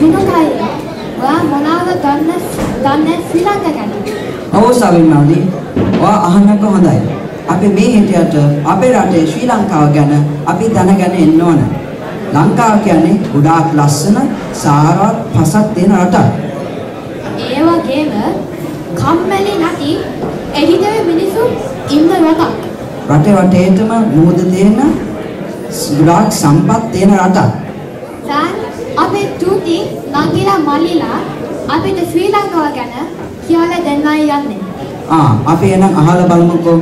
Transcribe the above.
විනුකයි. ඔයා මොනවාද දන්නේ දන්නේ ශ්‍රී ලංකාව ගැන? ඔව් සවින්නාදී. ඔයා අහන්නක හොඳයි. අපි මේ හිටියට අපේ රටේ ශ්‍රී ලංකාව ගැන අපි දැනගෙන ඉන්න ඕන. ලංකාව කියන්නේ ගොඩාක් ලස්සන සාරවත් පසක් තියෙන රටක්. ඒ වගේම කම්මැලි නැති එහිදෙව මිනිස්සු ඉන්න රටක්. රටේ වටේටම මුහුද තියෙන ගොඩාක් සම්පත් තියෙන රටක්. දැන් අපේ තුති නංගිලා මල්ලිලා අපිට ශ්‍රී ලංකාව ගැන කියලා දෙන්නයි යන්නේ. ආ අපි එනම් අහලා බලමුකෝ